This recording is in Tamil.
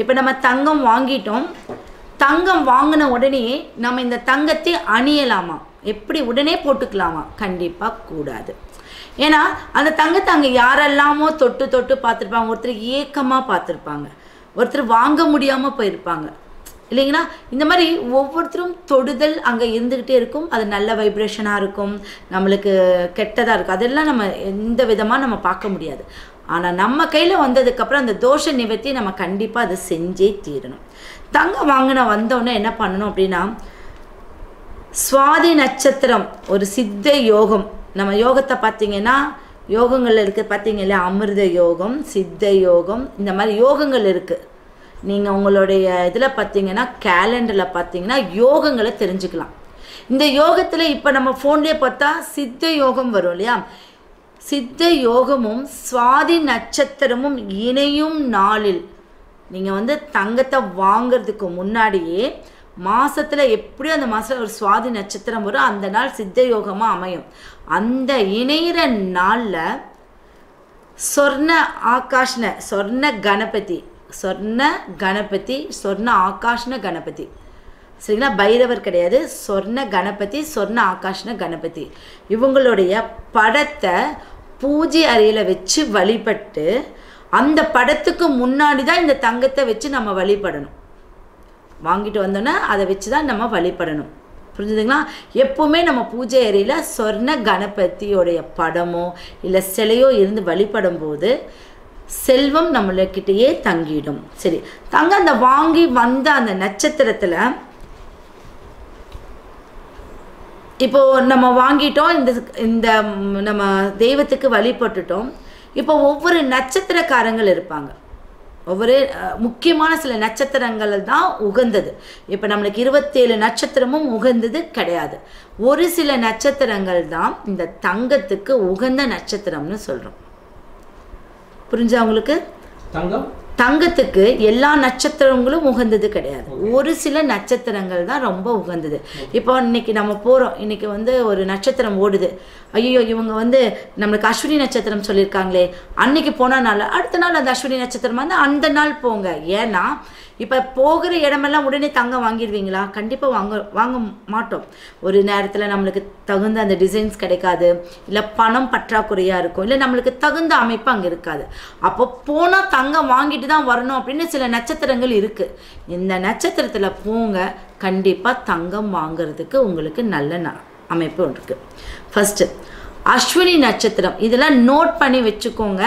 இப்போ நம்ம தங்கம் வாங்கிட்டோம். தங்கம் வாங்கின உடனே நம்ம இந்த தங்கத்தை அணியலாமா? எப்படி உடனே போட்டுக்கலாமா? கண்டிப்பாக கூடாது. ஏன்னா அந்த தங்கத்தை அங்கே யாரெல்லாமோ தொட்டு தொட்டு பார்த்துருப்பாங்க. ஒருத்தர் ஏக்கமாக பார்த்துருப்பாங்க. ஒருத்தர் வாங்க முடியாமல் போயிருப்பாங்க. இல்லைங்களா? இந்த மாதிரி ஒவ்வொருத்தரும் தொடுதல் அங்கே இருந்துக்கிட்டே இருக்கும். அது நல்ல வைப்ரேஷனாக இருக்கும். நம்மளுக்கு கெட்டதாக இருக்கும். அதெல்லாம் நம்ம எந்த விதமாக நம்ம பார்க்க முடியாது. ஆனால் நம்ம கையில் வந்ததுக்கப்புறம் அந்த தோஷ நிவர்த்தி நம்ம கண்டிப்பாக அதை செஞ்சே தீரணும். தங்கம் வாங்கின வந்தோடனே என்ன பண்ணணும் அப்படின்னா சுவாதி நட்சத்திரம் ஒரு சித்த யோகம். நம்ம யோகத்தை பார்த்தீங்கன்னா யோகங்கள் இருக்குது பார்த்தீங்க இல்லையா அமிர்த யோகம் சித்த யோகம் இந்த மாதிரி யோகங்கள் இருக்குது நீங்கள் உங்களுடைய இதில் பார்த்தீங்கன்னா கேலண்டரில் பார்த்தீங்கன்னா யோகங்களை தெரிஞ்சுக்கலாம். இந்த யோகத்தில் இப்போ நம்ம ஃபோன்லேயே பார்த்தா சித்த யோகம் வரும் இல்லையா? சித்த யோகமும் சுவாதி நட்சத்திரமும் இணையும் நாளில். நீங்கள் வந்து தங்கத்தை வாங்குறதுக்கு முன்னாடியே மாதத்தில் எப்படி அந்த மாதத்தில் ஒரு சுவாதி நட்சத்திரம் வரும் அந்த நாள் சித்த யோகமாக அமையும். அந்த இணையிற நாளில் சொர்ண ஆகாஷ்ன சொர்ண கணபதி சொர்ண கணபதி சொர்ண ஆகாஷ்ன கணபதி. சரிங்களா? பைரவர் கிடையாது. சொர்ண கணபதி சொர்ண ஆகாஷ்ண கணபதி. இவங்களுடைய படத்தை பூஜை அறையில் வச்சு வழிபட்டு அந்த படத்துக்கு முன்னாடி தான் இந்த தங்கத்தை வச்சு நம்ம வழிபடணும். வாங்கிட்டு வந்தோன்னா அதை வச்சு தான் நம்ம வழிபடணும். புரிஞ்சுதுங்களா? எப்போவுமே நம்ம பூஜை அறையில் சொர்ண கணபதியோடைய படமோ இல்லை சிலையோ இருந்து வழிபடும் போது செல்வம் நம்மளக்கிட்டேயே தங்கிடும். சரி. தங்க அந்த வாங்கி வந்த அந்த நட்சத்திரத்தில் இப்போ நம்ம வாங்கிட்டோம் இந்த இந்த நம்ம தெய்வத்துக்கு வழிபட்டுட்டோம். இப்போ ஒவ்வொரு நட்சத்திரக்காரங்கள் இருப்பாங்க. ஒவ்வொரு முக்கியமான சில நட்சத்திரங்கள் தான் உகந்தது. இப்போ நம்மளுக்கு இருபத்தேழு நட்சத்திரமும் உகந்தது கிடையாது. ஒரு சில நட்சத்திரங்கள் தான் இந்த தங்கத்துக்கு உகந்த நட்சத்திரம்னு சொல்கிறோம் புரிஞ்சா உங்களுக்கு? தங்கம்? தங்கத்துக்கு எல்லா நட்சத்திரங்களும் உகந்தது கிடையாது. ஒரு சில நட்சத்திரங்கள் தான் ரொம்ப உகந்தது. இப்போ இன்னைக்கு நம்ம போகிறோம் இன்னைக்கு வந்து ஒரு நட்சத்திரம் ஓடுது. ஐயோ இவங்க வந்து நம்மளுக்கு அஸ்வினி நட்சத்திரம் சொல்லியிருக்காங்களே. அன்னைக்கு போன நாள் அடுத்த நாள் அந்த அஸ்வினி நட்சத்திரம் வந்து அந்த நாள் போங்க. ஏன்னா இப்போ போகிற இடமெல்லாம் உடனே தங்கம் வாங்கிடுவீங்களா? கண்டிப்பாக வாங்க வாங்க மாட்டோம். ஒரு நேரத்தில் நம்மளுக்கு தகுந்த அந்த டிசைன்ஸ் கிடைக்காது. இல்லை பணம் பற்றாக்குறையாக இருக்கும். இல்லை நம்மளுக்கு தகுந்த அமைப்பு அங்கே இருக்காது. அப்போ போனால் தங்கம் வாங்கிட்டு தான் வரணும் அப்படின்னு சில நட்சத்திரங்கள் இருக்குது இந்த நட்சத்திரத்தில் போங்க கண்டிப்பாக தங்கம் வாங்குறதுக்கு உங்களுக்கு நல்ல ந- அமைப்பு இருக்குது ஃபஸ்ட்டு அஸ்வினி நட்சத்திரம். இதெல்லாம் நோட் பண்ணி வச்சுக்கோங்க.